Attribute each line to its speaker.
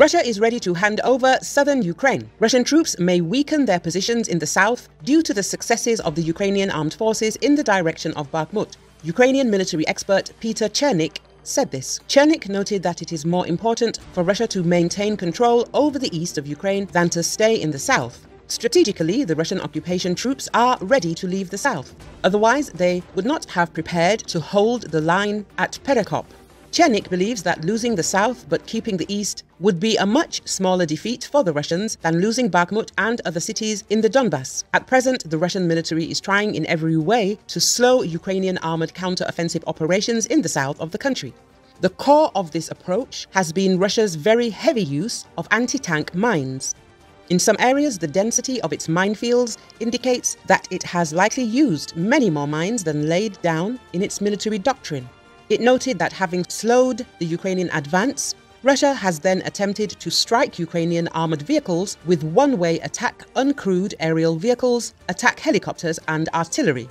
Speaker 1: Russia is ready to hand over southern Ukraine. Russian troops may weaken their positions in the south due to the successes of the Ukrainian armed forces in the direction of Bakhmut. Ukrainian military expert Peter Chernik said this. Chernik noted that it is more important for Russia to maintain control over the east of Ukraine than to stay in the south. Strategically, the Russian occupation troops are ready to leave the south. Otherwise, they would not have prepared to hold the line at Perekop. Chernik believes that losing the south but keeping the east would be a much smaller defeat for the Russians than losing Bakhmut and other cities in the Donbass. At present, the Russian military is trying in every way to slow Ukrainian armored counter-offensive operations in the south of the country. The core of this approach has been Russia's very heavy use of anti-tank mines. In some areas, the density of its minefields indicates that it has likely used many more mines than laid down in its military doctrine. It noted that having slowed the Ukrainian advance, Russia has then attempted to strike Ukrainian armored vehicles with one way attack uncrewed aerial vehicles, attack helicopters, and artillery.